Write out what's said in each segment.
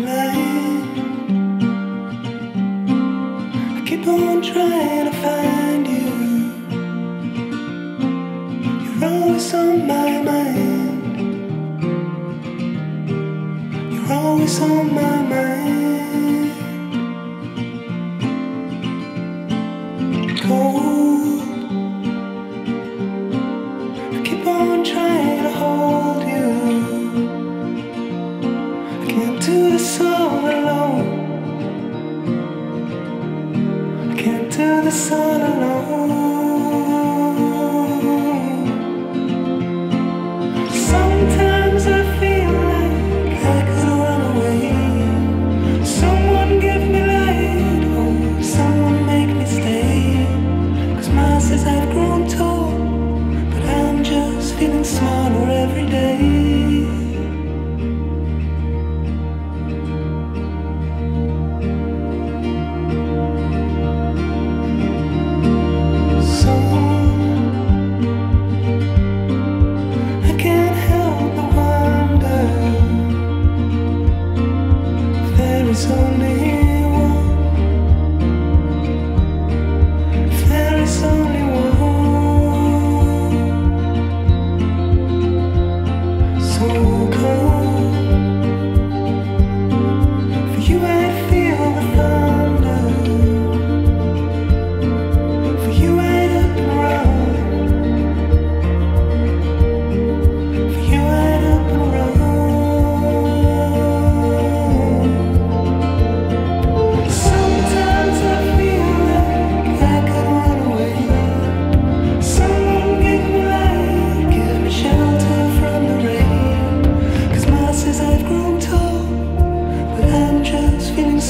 I keep on trying to find you. You're always on my mind. You're always on my mind. the sun alone.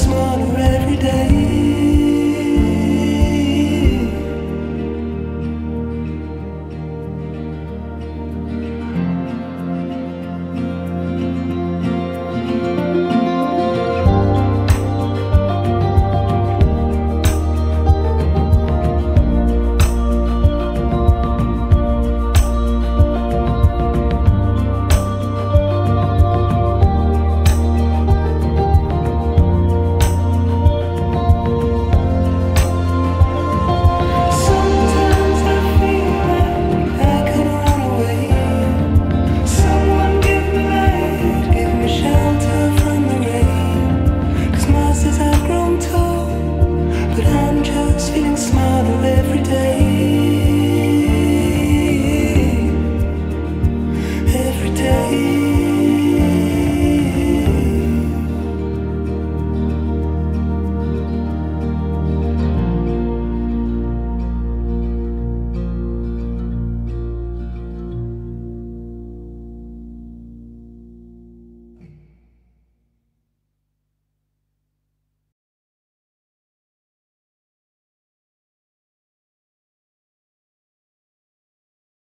smaller every day. just feeling smarter every day.